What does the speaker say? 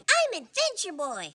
I'm Adventure Boy.